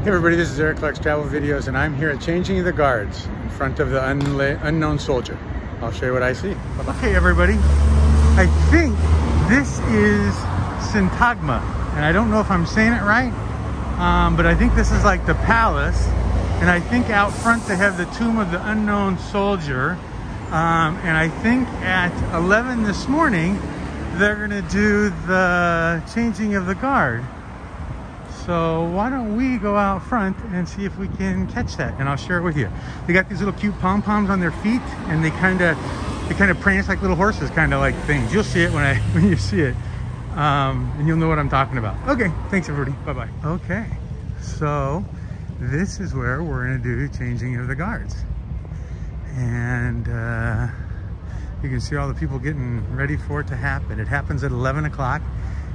Hey everybody, this is Eric Clark's Travel Videos and I'm here at Changing of the Guards in front of the Unknown Soldier. I'll show you what I see. Bye -bye. Okay everybody, I think this is Syntagma and I don't know if I'm saying it right, um, but I think this is like the palace and I think out front they have the Tomb of the Unknown Soldier um, and I think at 11 this morning they're gonna do the changing of the guard. So why don't we go out front and see if we can catch that and I'll share it with you. They got these little cute pom-poms on their feet and they kind of they kind of prance like little horses kind of like things. You'll see it when I when you see it. Um, and you'll know what I'm talking about. Okay, thanks everybody. Bye-bye. Okay, so this is where we're gonna do changing of the guards. And uh, you can see all the people getting ready for it to happen. It happens at 11 o'clock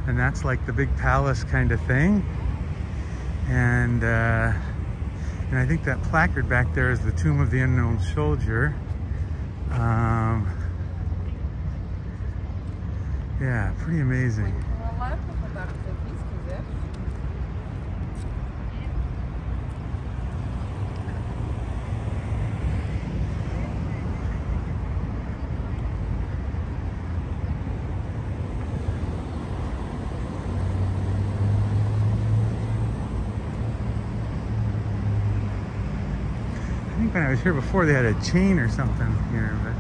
and that's like the big palace kind of thing and uh, and I think that placard back there is the Tomb of the Unknown Soldier. Um, yeah, pretty amazing. When I was here before, they had a chain or something here, but.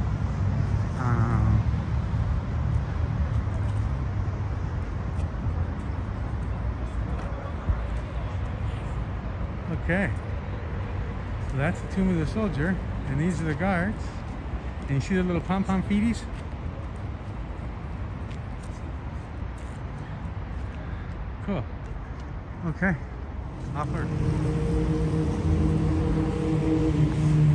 Um, okay. So that's the tomb of the soldier, and these are the guards. And you see the little pom-pom feeties? Cool. Okay. Off you.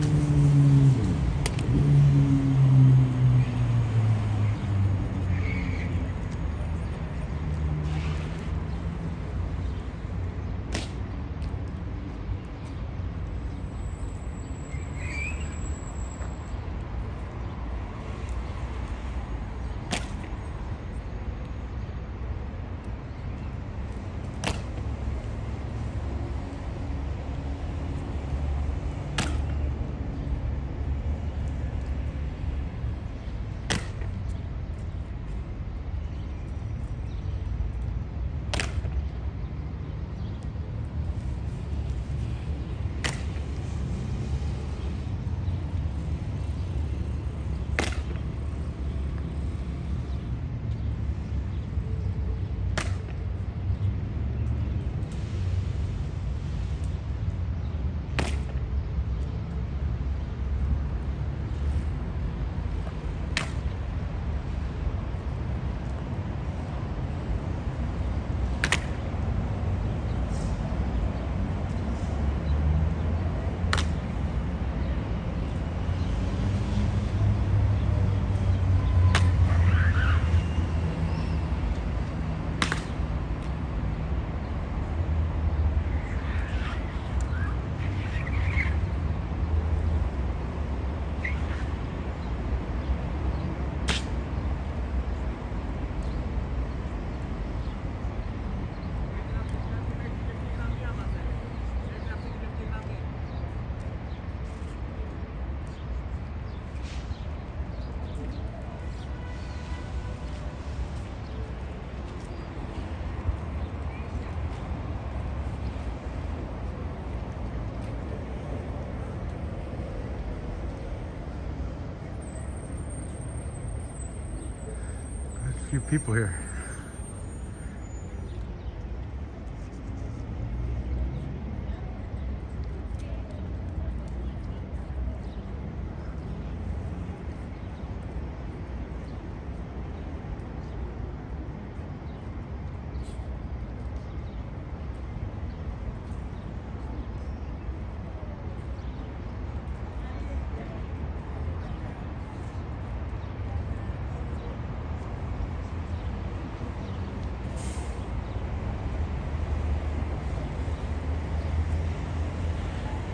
Few people here.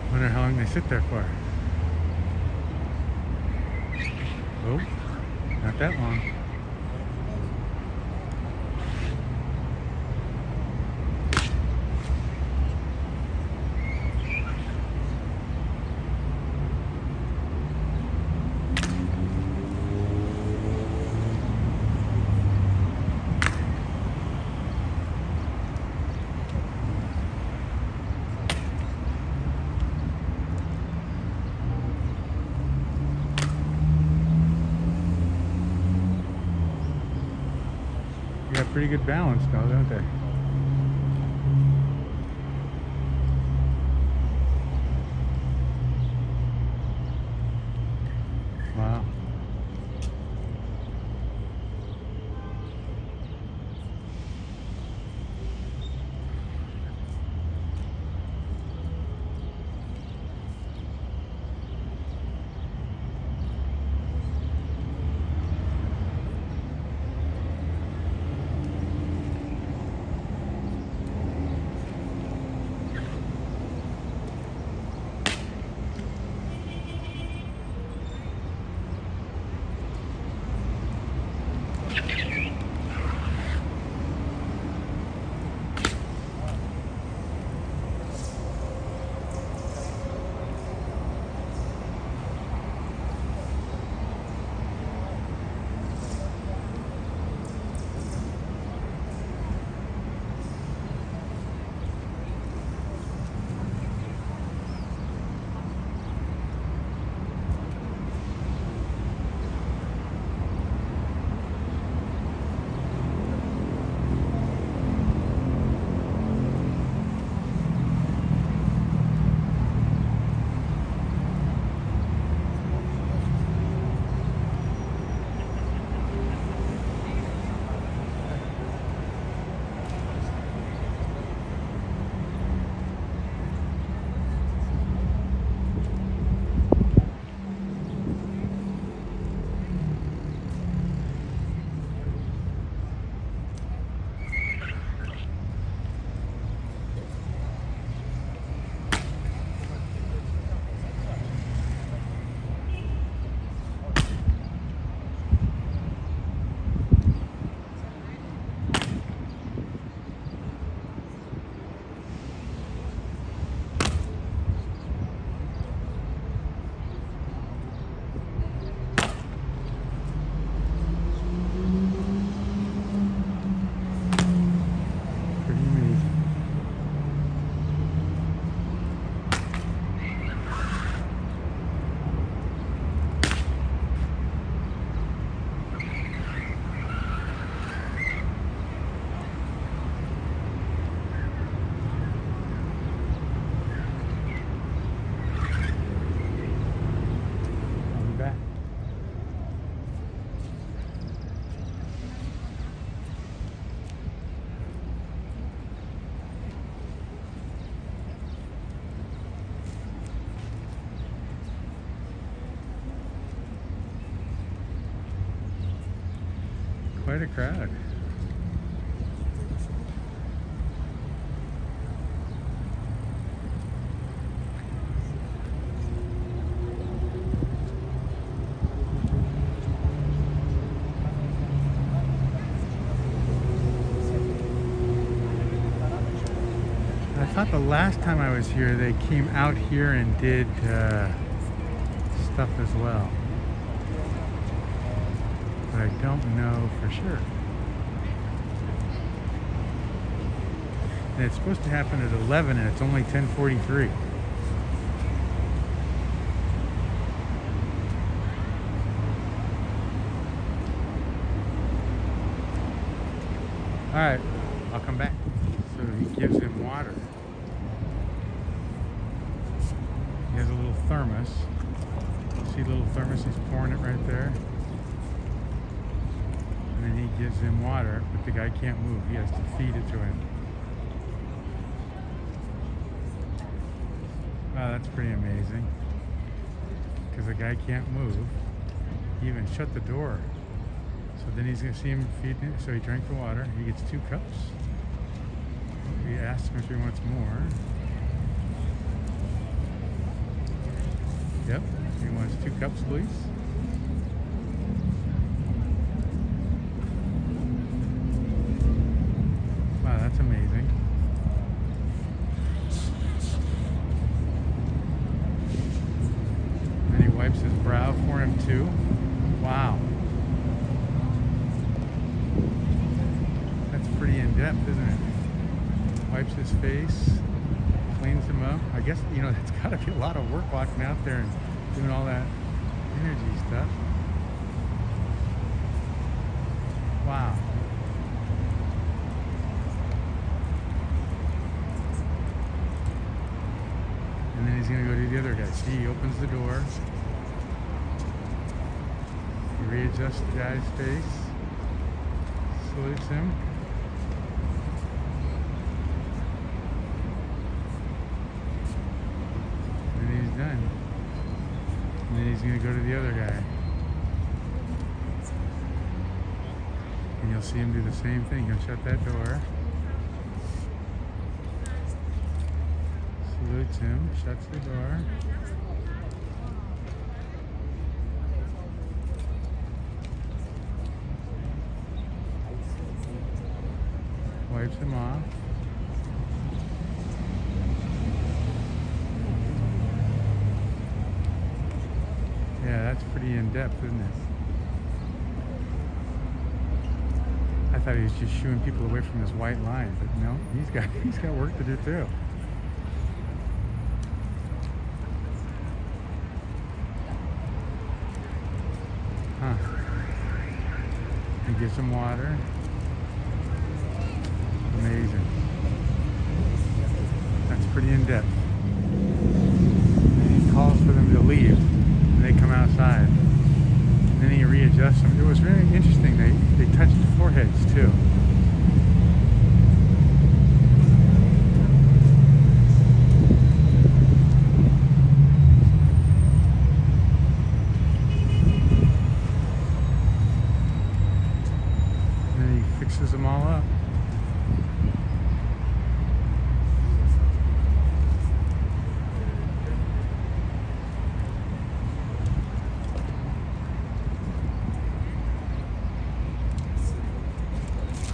Wonder how long they sit there for. Oh, not that long. Pretty good balance though, don't they? Quite a crowd. I thought the last time I was here, they came out here and did uh, stuff as well. But I don't know for sure. And it's supposed to happen at 11 and it's only 1043. All right, I'll come back. So he gives him water. He has a little thermos. See a little thermos? He's pouring it right there. And then he gives him water, but the guy can't move. He has to feed it to him. Wow, that's pretty amazing. Because the guy can't move. He even shut the door. So then he's gonna see him feeding it. So he drank the water. He gets two cups. He asks him if he wants more. Yep, he wants two cups, please. Wow, that's amazing. And he wipes his brow for him too. Wow. That's pretty in depth, isn't it? Wipes his face, cleans him up. I guess, you know, it's got to be a lot of work walking out there and doing all that energy stuff. Wow. And he's gonna go to the other guy. See, he opens the door. He readjusts the guy's face. Salutes him. And he's done. And then he's gonna go to the other guy. And you'll see him do the same thing. He'll shut that door. Salutes him, shuts the door. Him off. Yeah, that's pretty in depth, isn't it? I thought he was just shooing people away from his white line, but no, he's got he's got work to do too. Huh. Gives him water. Amazing. That's pretty in depth. And he calls for them to leave. And they come outside. And then he readjusts them. It was really interesting. They they touched foreheads too. And then he fixes them all up.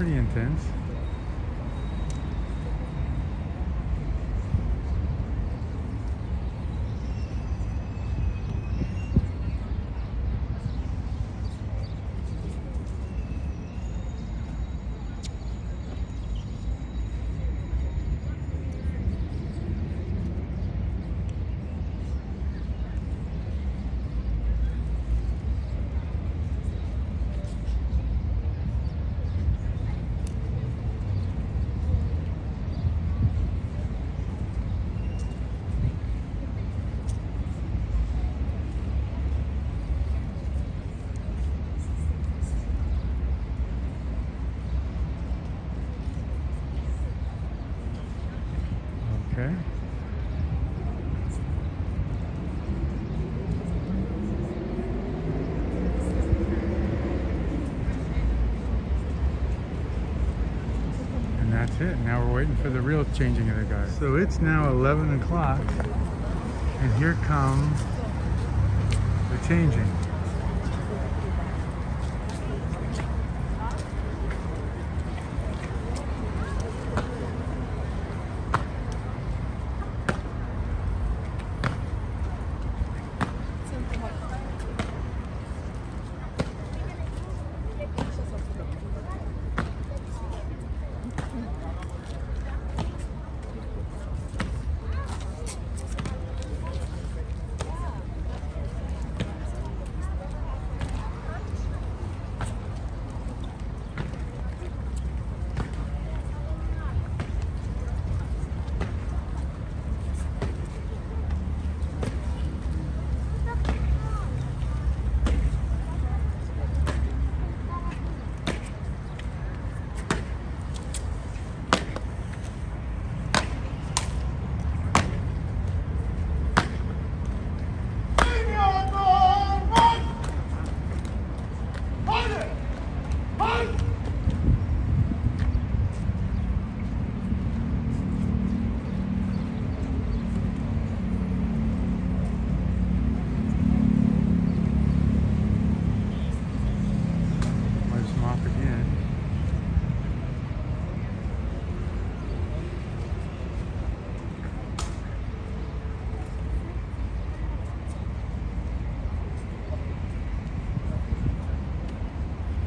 Pretty intense. Okay. And that's it. We're waiting for the real changing of the guard. So it's now 11 o'clock, and here come the changing. Wipes them off again.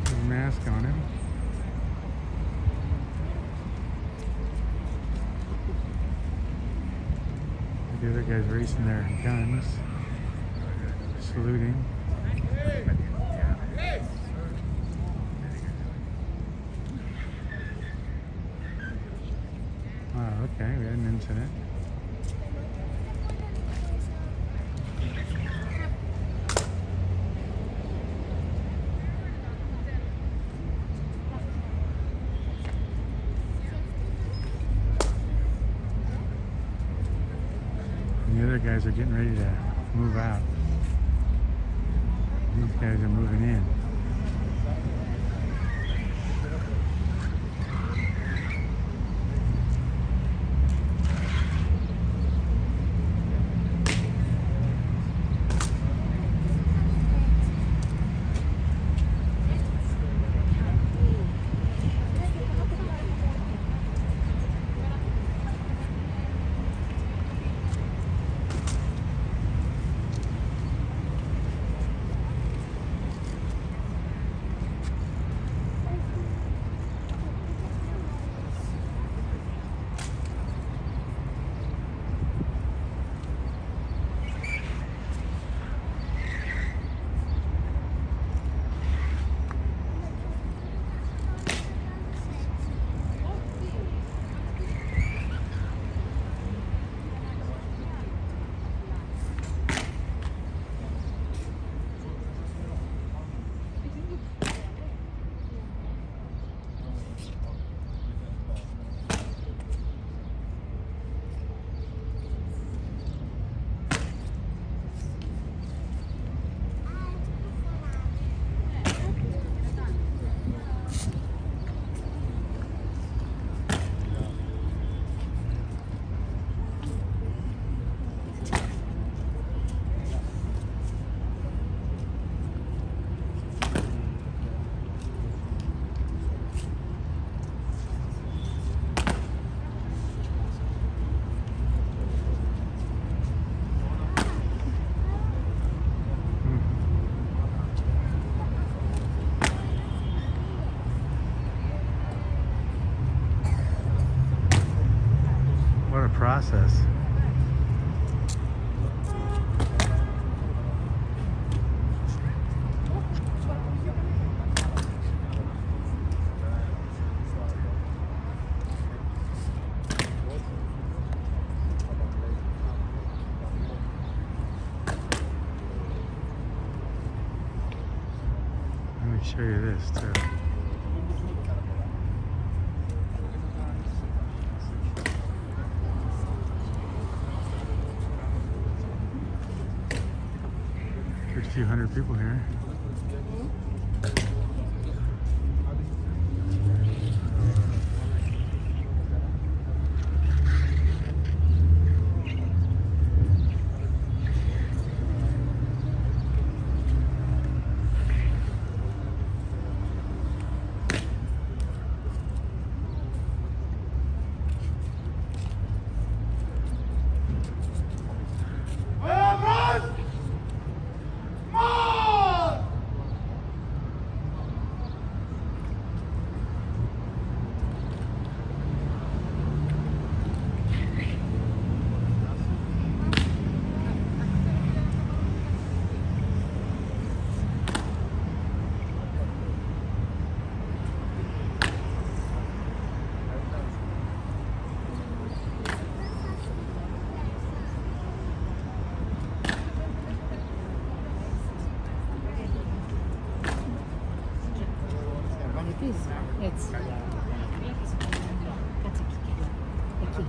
Put a mask on him. The other guy's racing their guns, saluting. Oh, okay, we had an incident. The other guys are getting ready to move out. These guys are moving in. What a process. Let me show you this too. There's a few hundred people here. Mm-hmm. This, it's That's a key.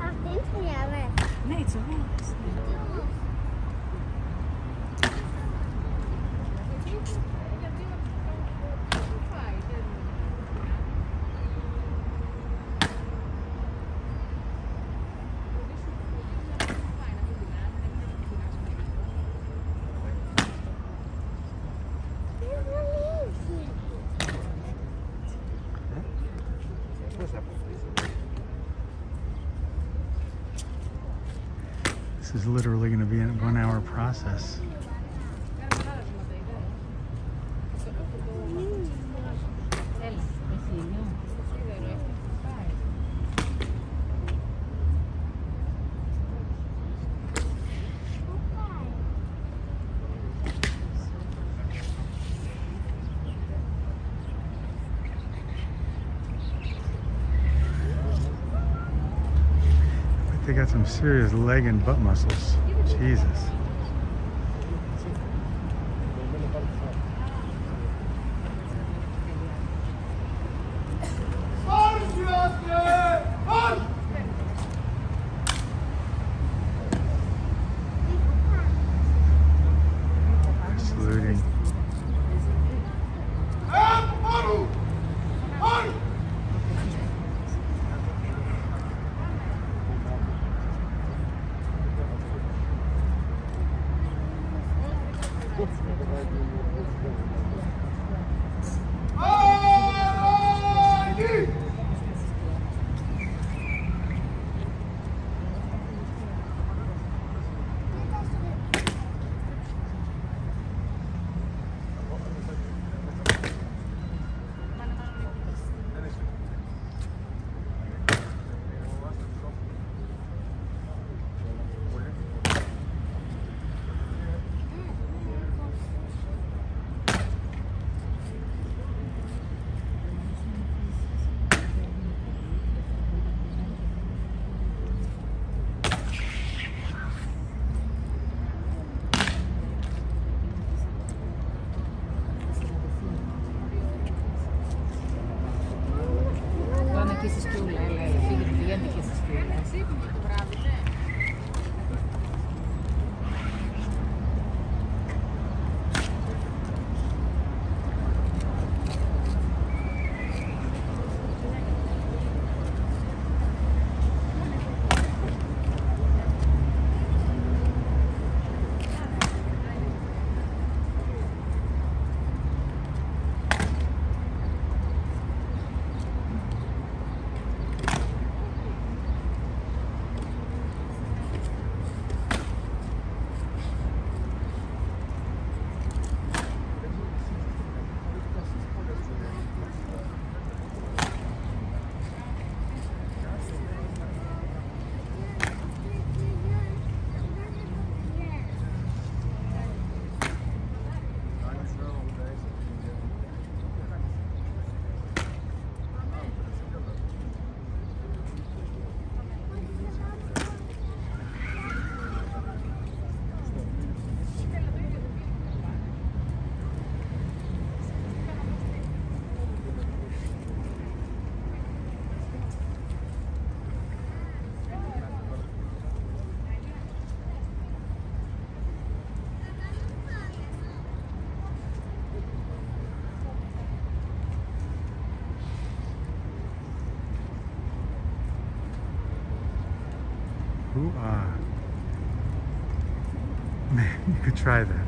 I've been here. No, it's alright. This literally going to be a one hour process. They got some serious leg and butt muscles. Jesus. Try that.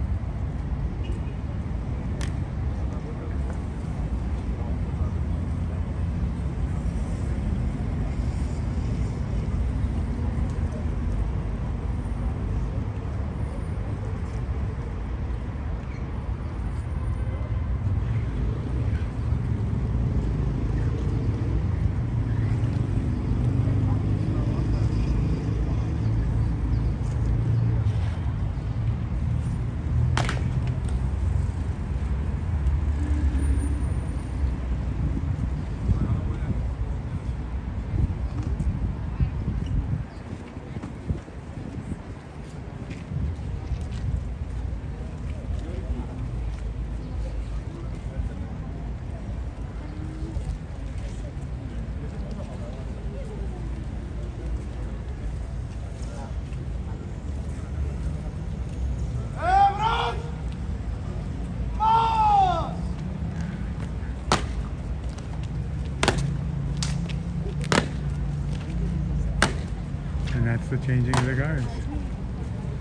And that's the changing the guards.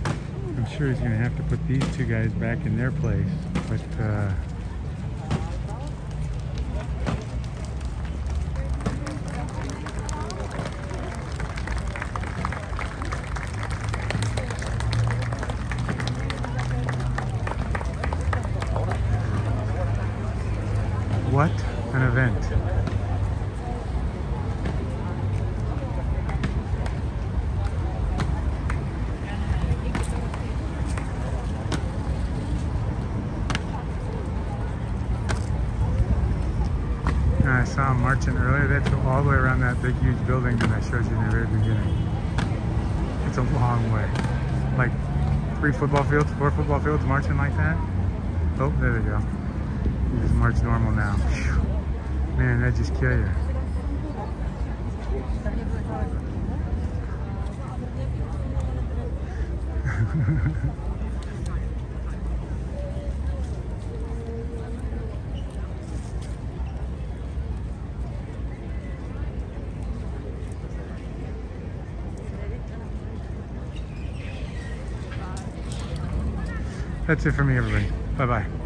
I'm sure he's going to have to put these two guys back in their place, but uh, what an event. And I saw them marching earlier. They had to go all the way around that big, huge building that I showed you in the very beginning. It's a long way. Like three football fields, four football fields marching like that. Oh, there they go. You just march normal now. Phew. Man, that just kill you. That's it for me, everybody. Bye-bye.